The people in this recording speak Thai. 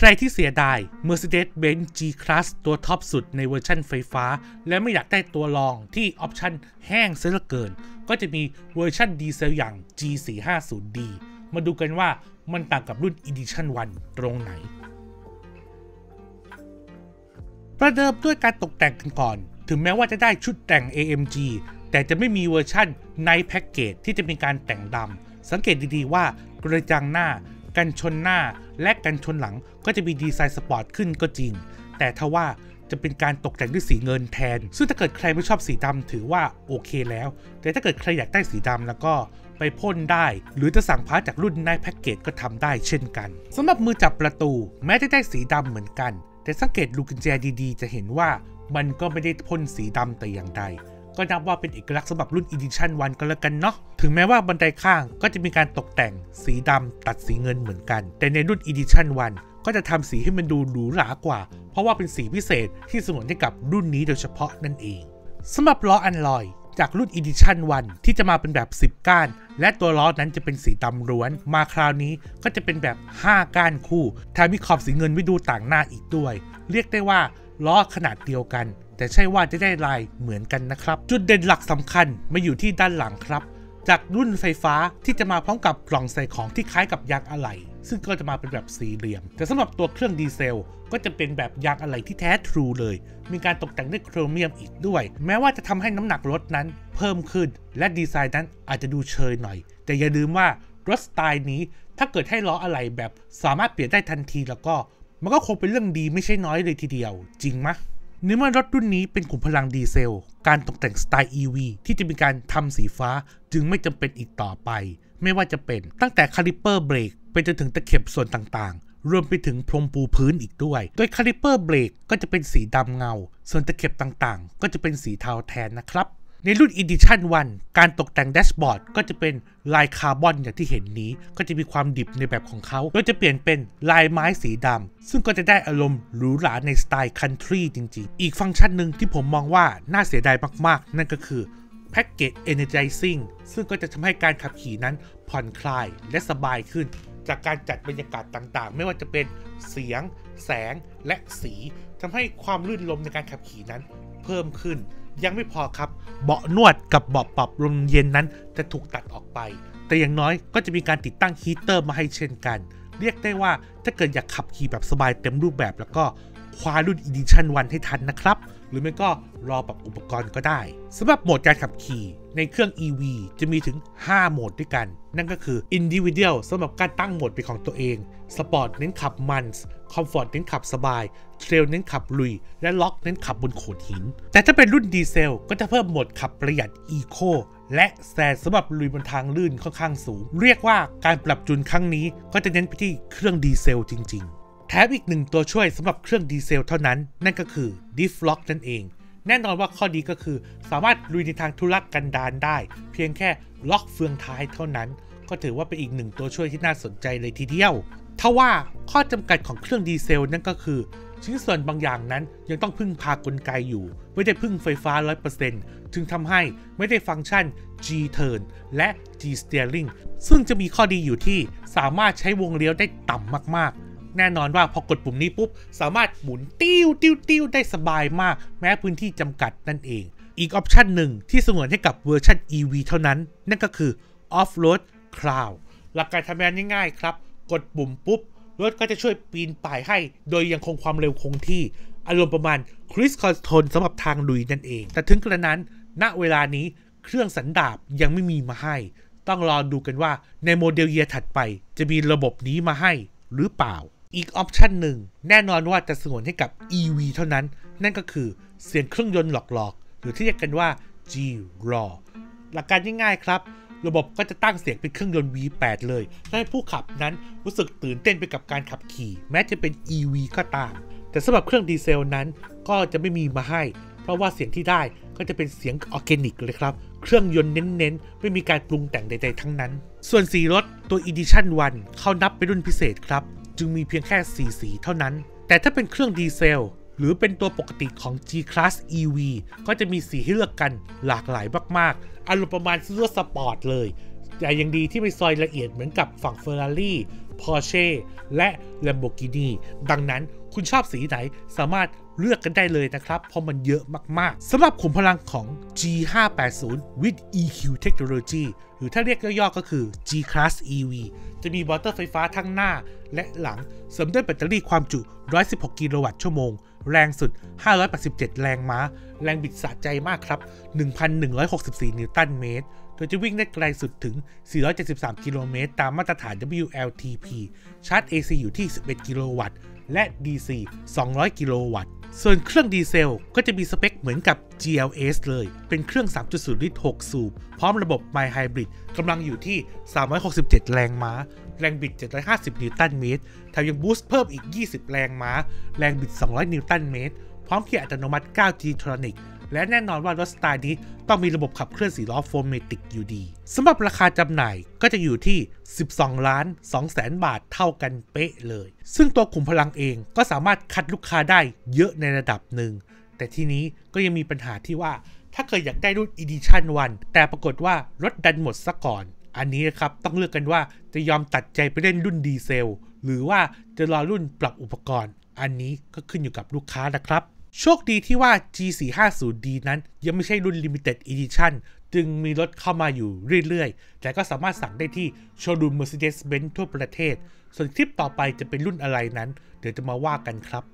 ใครที่เสียดาย Mercedes-Benz G-Class ตัวท็อปสุดในเวอร์ชันไฟฟ้า และไม่อยากได้ตัวรองที่ออปชันแห้งเสียเหลือเกิน ก็จะมีเวอร์ชันดีเซลอย่าง G450D มาดูกันว่ามันต่างกับรุ่น Edition 1 ตรงไหน ประเดิมด้วยการตกแต่งกันก่อน ถึงแม้ว่าจะได้ชุดแต่ง AMG แต่จะไม่มีเวอร์ชั่น Night Package ที่จะมีการแต่งดำสังเกตดีๆว่ากระจังหน้า กันชนหน้าและกันชนหลังก็จะมีดีไซน์สปอร์ตขึ้นก็จริง แต่ทว่าจะเป็นการตกแต่งด้วยสีเงินแทน ซึ่งถ้าเกิดใครไม่ชอบสีดำถือว่าโอเคแล้ว แต่ถ้าเกิดใครอยากได้สีดำแล้วก็ไปพ่นได้ หรือจะสั่ง part จากรุ่น Night Package ก็ทำได้เช่นกันสำหรับมือจับประตู แม้จะได้สีดำเหมือนกัน แต่สังเกตลูกกุญแจดีๆ จะเห็นว่ามันก็ไม่ได้พ่นสีดำแต่อย่างใด ก็นับว่าเป็นเอกลักษณ์สำหรับรุ่น Edition 1 ก็แล้วกันเนาะ ถึงแม้ว่าบันไดข้างก็จะมีการตกแต่งสีดำตัดสีเงินเหมือนกัน แต่ในรุ่น Edition 1 ก็จะทำสีให้มันดูหรูหรากว่า เพราะว่าเป็นสีพิเศษที่สงวนให้กับรุ่นนี้โดยเฉพาะนั่นเองสำหรับล้ออันลอยจากรุ่น Edition 1 ที่จะมาเป็นแบบ 10 ก้าน และตัวล้อนั้นจะเป็นสีดำล้วน มาคราวนี้ก็จะเป็นแบบ 5 ก้านคู่แถมมีขอบสีเงินไว้ดูต่างหน้าอีกด้วย เรียกได้ว่าล้อขนาดเดียวกัน แต่ใช่ว่าจะได้ลายเหมือนกันนะครับ จุดเด่นหลักสำคัญมาอยู่ที่ด้านหลังครับ จากรุ่นไฟฟ้าที่จะมาพร้อมกับกล่องใส่ของที่คล้ายกับยางอะไหล่ซึ่งก็จะมาเป็นแบบสี่เหลี่ยม แต่สำหรับตัวเครื่องดีเซล ก็จะเป็นแบบยางอะไหล่ที่แท้ทรูเลย มีการตกแต่งด้วยโครเมียมอีกด้วย แม้ว่าจะทำให้น้ำหนักรถนั้นเพิ่มขึ้น และดีไซน์นั้นอาจจะดูเชยหน่อย แต่อย่าลืมว่ารถสไตล์นี้ถ้าเกิดให้ล้ออะไหล่แบบสามารถเปลี่ยนได้ทันทีแล้วก็ มันก็คงเป็นเรื่องดีไม่ใช่น้อยเลยทีเดียว จริงไหม ในเมื่อรถรุ่นนี้เป็นขุมพลังดีเซล การตกแต่งสไตล์ EV ที่จะมีการทำสีฟ้าจึงไม่จำเป็นอีกต่อไป ไม่ว่าจะเป็นตั้งแต่คาลิเปอร์เบรกไปจนถึงตะเข็บส่วนต่างๆ รวมไปถึงพรมปูพื้นอีกด้วย โดยคาลิเปอร์เบรกก็จะเป็นสีดำเงา ส่วนตะเข็บต่างๆ ก็จะเป็นสีเทาแทนนะครับ ในรุ่น Edition 1 การตกแต่งแดชบอร์ดก็จะเป็นลายคาร์บอนอย่างที่เห็นนี้ ก็จะมีความดิบในแบบของเขาโดยจะเปลี่ยนเป็นลายไม้สีดำ ซึ่งก็จะได้อารมณ์หรูหราในสไตล์คันทรีจริง ๆ อีกฟังก์ชันหนึ่งที่ผมมองว่าน่าเสียดายมากๆ นั่นก็คือ Package Energizing ซึ่งก็จะทำให้การขับขี่นั้นผ่อนคลายและสบายขึ้น จากการจัดบรรยากาศต่างๆ ไม่ว่าจะเป็นเสียง แสงและสีทำให้ความลื่นลมในการขับขี่นั้นเพิ่มขึ้น ยังไม่พอครับ เบาะนวดกับเบาะปรับลมเย็นนั้นจะถูกตัดออกไป แต่อย่างน้อยก็จะมีการติดตั้งฮีเตอร์มาให้เช่นกัน เรียกได้ว่าถ้าเกิดอยากขับขี่แบบสบายเต็มรูปแบบแล้วก็คว้ารุ่น Edition 1ให้ทันนะครับ หรือไม่ก็รอปรับอุปกรณ์ก็ได้สำหรับโหมดการขับขี่ในเครื่อง EV จะมีถึง 5 โหมดด้วยกัน นั่นก็คือ Individual สำหรับการตั้งโหมดเป็นของตัวเอง Sport เน้นขับมัน Comfort เน้นขับสบาย Trail เน้นขับลุย และ Lock เน้นขับบนโขดหิน แต่ถ้าเป็นรุ่นดีเซลก็จะเพิ่มโหมดขับประหยัด Eco และแซนสำหรับลุยบนทางลื่นค่อนข้างสูง เรียกว่าการปรับจูนครั้งนี้ก็จะเน้นไปที่เครื่องดีเซลจริง ๆ แถมอีกหนึ่งตัวช่วยสำหรับเครื่องดีเซลเท่านั้น นั่นก็คือ Diff Lock นั่นเอง แน่นอนว่าข้อดีก็คือ สามารถลุยในทางธุรกันดารได้ เพียงแค่ล็อกเฟืองท้ายเท่านั้น ก็ถือว่าเป็นอีกหนึ่งตัวช่วยที่น่าสนใจเลยทีเดียวทว่าข้อจำกัดของเครื่องดีเซลนั่นก็คือ ชิ้นส่วนบางอย่างนั้นยังต้องพึ่งพากลไกอยู่ ไม่ได้พึ่งไฟฟ้า 100%จึงทำให้ไม่ได้ฟังก์ชัน G turn และ G steering ซึ่งจะมีข้อดีอยู่ที่สามารถใช้วงเลี้ยวได้ต่ำมากๆ แน่นอนว่าพอกดปุ่มนี้ปุ๊บ สามารถหมุนติ้วติ้วติ้วได้สบายมาก แม้พื้นที่จำกัดนั่นเอง อีกออปชันหนึ่งที่สงวนให้กับเวอร์ชัน EV เท่านั้น นั่นก็คือ Off Road Crawl หลักการทำงานง่ายๆครับ กดปุ่มปุ๊บ รถก็จะช่วยปีนป่ายให้ โดยยังคงความเร็วคงที่ อารมณ์ประมาณ cruise control สำหรับทางลุยนั่นเอง แต่ถึงกระนั้น ณเวลานี้เครื่องสันดาปยังไม่มีมาให้ ต้องรอดูกันว่าใน model year ถัดไปจะมีระบบนี้มาให้หรือเปล่า อีกออปชันหนึ่งแน่นอนว่าจะสงวนให้กับ EV เท่านั้น นั่นก็คือเสียงเครื่องยนต์หลอกๆ หรือที่เรียกกันว่า G-RAW หลักการง่ายๆครับ ระบบก็จะตั้งเสียงเป็นเครื่องยนต์ V8 เลยให้ผู้ขับนั้นรู้สึกตื่นเต้นไปกับการขับขี่ แม้จะเป็น EV ก็ตาม แต่สำหรับเครื่องดีเซลนั้นก็จะไม่มีมาให้ เพราะว่าเสียงที่ได้ก็จะเป็นเสียงออร์แกนิกเลยครับ เครื่องยนต์เน้นๆ ไม่มีการปรุงแต่งใดๆทั้งนั้น ส่วนสีรถตัว Edition 1 เข้านับเป็นรุ่นพิเศษครับ จึงมีเพียงแค่ 4 สีเท่านั้น แต่ถ้าเป็นเครื่องดีเซล หรือเป็นตัวปกติของ G-Class EV ก็จะมีสีให้เลือกกันหลากหลายมากๆอารมณ์ประมาณเสื้อสปอร์ตเลย แต่ยังดีที่ไม่ซอยละเอียดเหมือนกับฝั่ง Ferrari Porsche และ Lamborghini ดังนั้น คุณชอบสีไหนสามารถเลือกกันได้เลยนะครับ เพราะมันเยอะมากๆสำหรับขุมพลังของ G580 with EQ Technology หรือถ้าเรียกย่อๆก็คือ G Class EV จะมีมอเตอร์ไฟฟ้าทั้งหน้าและหลังเสริมด้วยแบตเตอรี่ความจุ 116 กิโลวัตต์ชั่วโมง แรงสุด 587 แรงม้า แรงบิดสะใจมากครับ 1,164 นิวตันเมตร โดยจะวิ่งได้ไกลสุดถึง 473 กิโลเมตร ตามมาตรฐาน WLTP ชาร์จ AC อยู่ที่ 11 กิโลวัตต์ และ DC 200 กิโลวัตต์ ส่วนเครื่องดีเซลก็จะมีสเปคเหมือนกับ GLS เลย เป็นเครื่อง 3.0 ลิตร 6 สูบ พร้อมระบบ Mild Hybrid กำลังอยู่ที่ 367 แรงม้า แรงบิด 750 นิวตันเมตร แถมยัง boost เพิ่มอีก 20 แรงม้า แรงบิด 200 นิวตันเมตร พร้อมเกียร์อัตโนมัติ 9G Tronic และแน่นอนว่ารถสไตล์นี้ต้องมีระบบขับเคลื่อน4ล้อ4MATIC อยู่ดีสำหรับราคาจำหน่ายก็จะอยู่ที่ 12 ล้าน2แสนบาทเท่ากันเป๊ะเลย ซึ่งตัวขุมพลังเองก็สามารถคัดลูกค้าได้เยอะในระดับหนึ่ง แต่ทีนี้ก็ยังมีปัญหาที่ว่า ถ้าเคยอยากได้รุ่น Edition 1 แต่ปรากฏว่ารถดันหมดซะก่อน อันนี้นะครับต้องเลือกกันว่าจะยอมตัดใจไปเล่นรุ่นดีเซลหรือว่าจะรอรุ่นปรับอุปกรณ์ อันนี้ก็ขึ้นอยู่กับลูกค้านะครับ โชคดีที่ว่า G450D นั้นยังไม่ใช่รุ่น Limited Edition จึงมีรถเข้ามาอยู่เรื่อยๆ แต่ก็สามารถสั่งได้ที่โชว์รูม Mercedes-Benz ทั่วประเทศ ส่วนคลิปต่อไปจะเป็นรุ่นอะไรนั้น เดี๋ยวจะมาว่ากันครับ